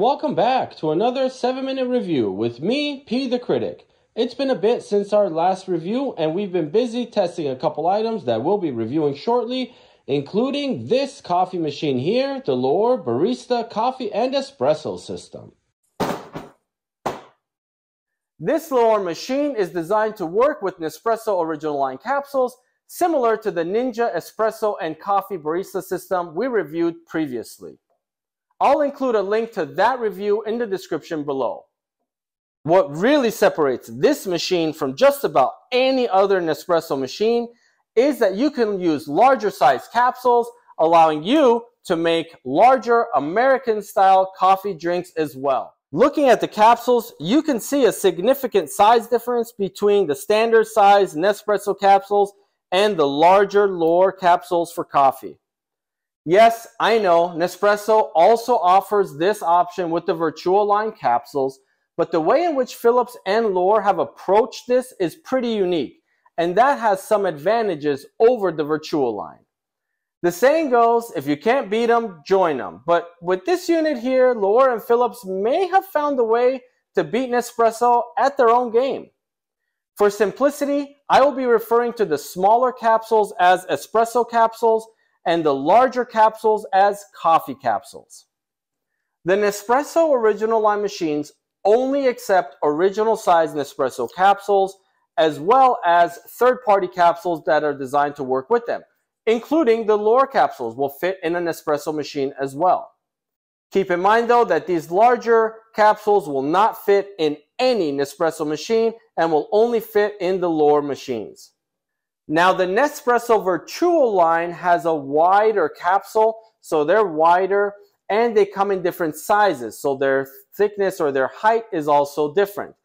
Welcome back to another 7 minute review with me, P the Critic. It's been a bit since our last review, and we've been busy testing a couple items that we'll be reviewing shortly, including this coffee machine here, the L'OR Barista Coffee and Espresso System. This L'OR machine is designed to work with Nespresso Original Line capsules, similar to the Ninja Espresso and Coffee Barista system we reviewed previously. I'll include a link to that review in the description below. What really separates this machine from just about any other Nespresso machine is that you can use larger size capsules, allowing you to make larger American style coffee drinks as well. Looking at the capsules, you can see a significant size difference between the standard size Nespresso capsules and the larger L'OR capsules for coffee. Yes, I know Nespresso also offers this option with the Vertuo line capsules, but the way in which Philips and L'OR have approached this is pretty unique, and that has some advantages over the Vertuo line. The saying goes, if you can't beat them, join them. But with this unit here, L'OR and Philips may have found a way to beat Nespresso at their own game. For simplicity, I will be referring to the smaller capsules as espresso capsules and the larger capsules as coffee capsules. The Nespresso original line machines only accept original size Nespresso capsules as well as third-party capsules that are designed to work with them, including the L'OR capsules will fit in an espresso machine as well. Keep in mind though that these larger capsules will not fit in any Nespresso machine and will only fit in the L'OR machines. Now the Nespresso Vertuo line has a wider capsule, so they're wider and they come in different sizes, so their thickness or their height is also different.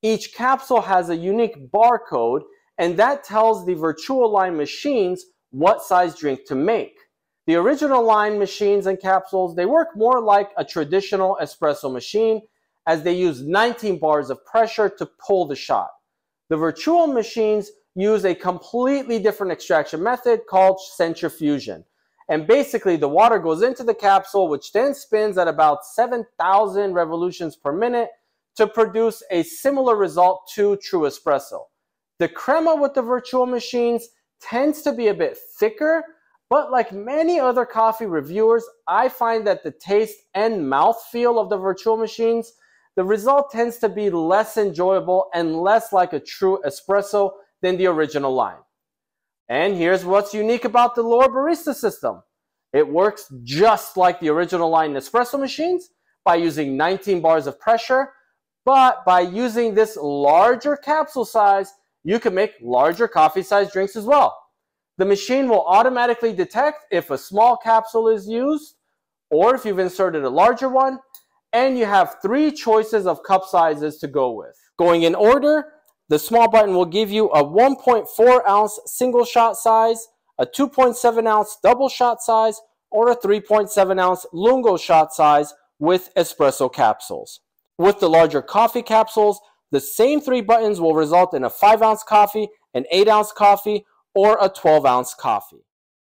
Each capsule has a unique barcode and that tells the Vertuo line machines what size drink to make. The original line machines and capsules, they work more like a traditional espresso machine as they use 19 bars of pressure to pull the shot. The Vertuo machines use a completely different extraction method called centrifusion. And basically the water goes into the capsule, which then spins at about 7,000 revolutions per minute to produce a similar result to true espresso. The crema with the Vertuo machines tends to be a bit thicker, but like many other coffee reviewers, I find that the taste and mouthfeel of the Vertuo machines, the result tends to be less enjoyable and less like a true espresso than the original line. And here's what's unique about the L'OR Barista system. It works just like the original line Nespresso machines by using 19 bars of pressure, but by using this larger capsule size, you can make larger coffee size drinks as well. The machine will automatically detect if a small capsule is used or if you've inserted a larger one, and you have three choices of cup sizes to go with. Going in order, the small button will give you a 1.4 ounce single shot size, a 2.7 ounce double shot size, or a 3.7 ounce lungo shot size with espresso capsules. With the larger coffee capsules, the same three buttons will result in a 5 ounce coffee, an 8 ounce coffee, or a 12 ounce coffee.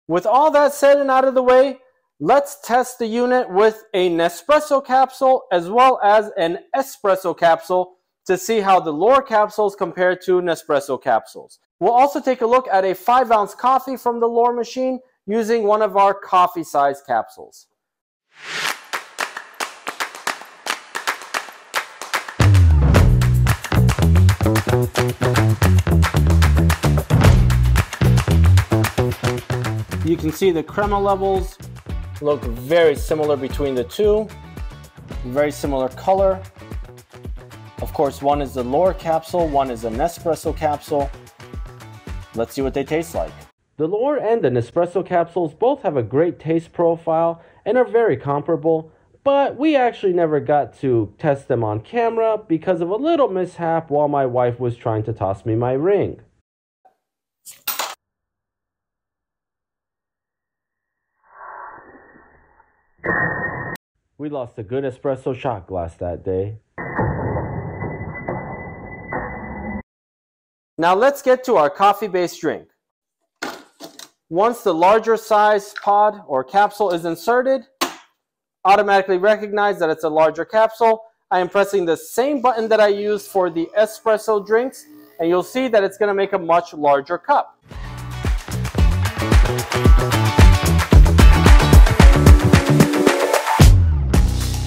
With all that said and out of the way, let's test the unit with a Nespresso capsule as well as an espresso capsule to see how the L'OR capsules compare to Nespresso capsules. We'll also take a look at a 5 ounce coffee from the L'OR machine using one of our coffee size capsules. You can see the crema levels look very similar between the two. Very similar color. Of course, one is the L'OR capsule, one is a Nespresso capsule. Let's see what they taste like. The L'OR and the Nespresso capsules both have a great taste profile and are very comparable, but we actually never got to test them on camera because of a little mishap while my wife was trying to toss me my ring. We lost a good espresso shot glass that day. Now let's get to our coffee-based drink. Once the larger size pod or capsule is inserted, automatically recognize that it's a larger capsule. I am pressing the same button that I used for the espresso drinks, and you'll see that it's gonna make a much larger cup.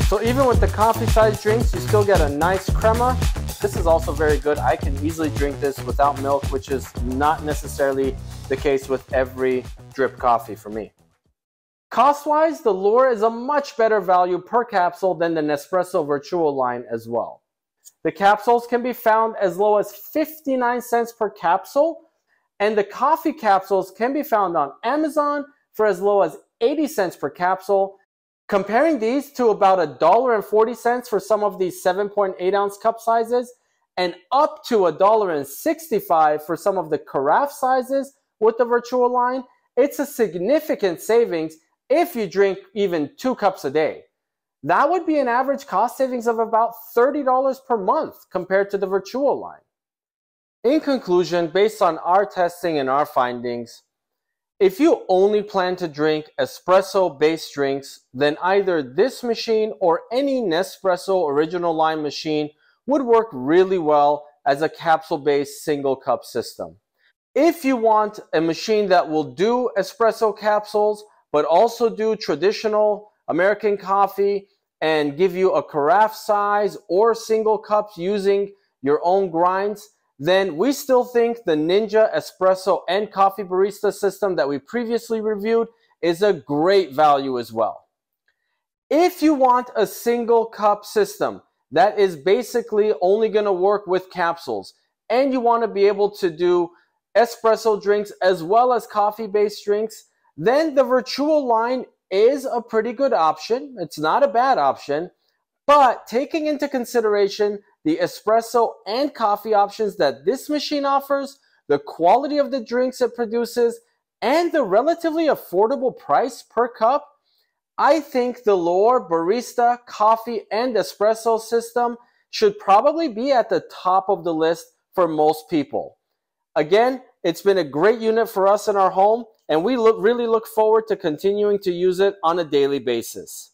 So even with the coffee-sized drinks, you still get a nice crema. This is also very good. I can easily drink this without milk, which is not necessarily the case with every drip coffee for me. Cost-wise, the L'OR is a much better value per capsule than the Nespresso Vertuo line as well. The capsules can be found as low as 59 cents per capsule, and the coffee capsules can be found on Amazon for as low as 80 cents per capsule Comparing these to about a dollar and forty cents for some of these 7.8 ounce cup sizes, and up to a dollar and 65 for some of the carafe sizes with the Vertuo line, it's a significant savings if you drink even two cups a day. That would be an average cost savings of about $30 per month compared to the Vertuo line. In conclusion, based on our testing and our findings, if you only plan to drink espresso based drinks, then either this machine or any Nespresso original line machine would work really well as a capsule based single cup system. If you want a machine that will do espresso capsules, but also do traditional American coffee and give you a carafe size or single cups using your own grinds, then we still think the Ninja Espresso and Coffee Barista system that we previously reviewed is a great value as well. If you want a single cup system that is basically only going to work with capsules and you want to be able to do espresso drinks as well as coffee based drinks, then the Vertuo line is a pretty good option. It's not a bad option, but taking into consideration the espresso and coffee options that this machine offers, the quality of the drinks it produces, and the relatively affordable price per cup, I think the L'OR barista, coffee, and espresso system should probably be at the top of the list for most people. Again, it's been a great unit for us in our home, and we look, really look forward to continuing to use it on a daily basis.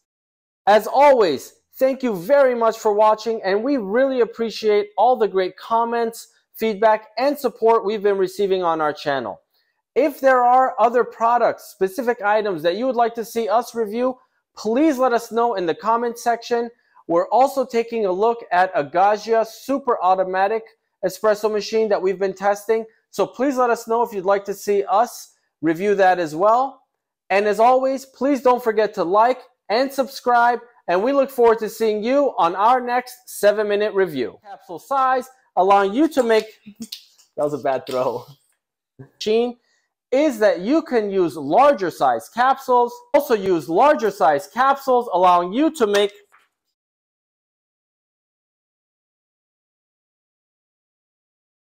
As always, Thank you very much for watching, and we really appreciate all the great comments, feedback, and support we've been receiving on our channel. If there are other products, specific items that you would like to see us review, please let us know in the comment section. We're also taking a look at a Gaggia super automatic espresso machine that we've been testing. So please let us know if you'd like to see us review that as well. And as always, please don't forget to like and subscribe and we look forward to seeing you on our next seven minute review. Capsule size, allowing you to make, that was a bad throw. Machine is that you can use larger size capsules, also use larger size capsules, allowing you to make